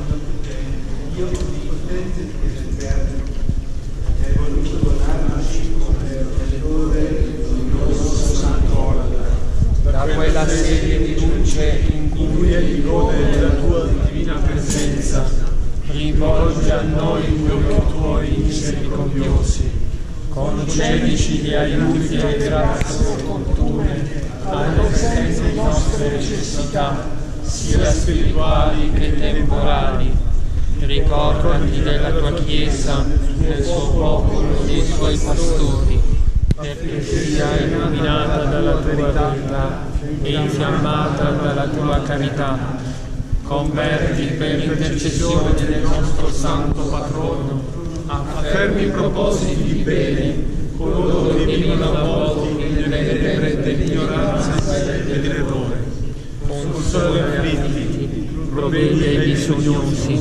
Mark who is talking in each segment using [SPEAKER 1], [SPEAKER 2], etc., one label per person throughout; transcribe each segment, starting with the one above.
[SPEAKER 1] sono tanto tempo, io con l'impotenza di presentarmi e voluto donarci come errore santo ordine.
[SPEAKER 2] Da quella serie di luce in cui egli gode della tua divina presenza, rivolge a noi gli occhi tuoi misericordiosi. Concedici gli aiuti e grazie opportune alle nostre necessità sia spirituali che temporali. Ricordati della tua Chiesa, del suo popolo e dei suoi pastori, perché sia illuminata dalla tua verità e infiammata dalla tua carità. Converti per l'intercessione del nostro Santo Patrono a fermi propositi di bene
[SPEAKER 1] coloro che vivono avvolti nelle tenebre dell'ignoranza e dell'errore.
[SPEAKER 2] Consola gli afflitti, provvedi ai bisognosi,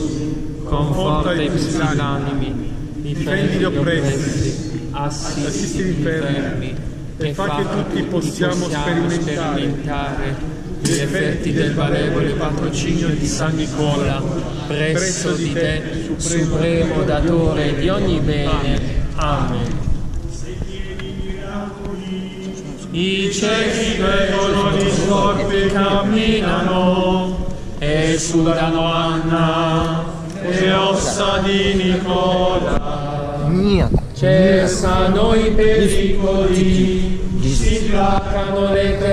[SPEAKER 2] conforta i pusillanimi, difendi gli oppressi, assisti gli infermi. e fa che tutti possiamo sperimentare gli effetti del valevole patrocinio di San Nicola presso di te, supremo datore di ogni bene. Amen. I ciechi vedono, gli storpi camminano, e sudano Anna, e
[SPEAKER 1] ossa di Nicola.
[SPEAKER 2] Cessano i pericoli, si placano le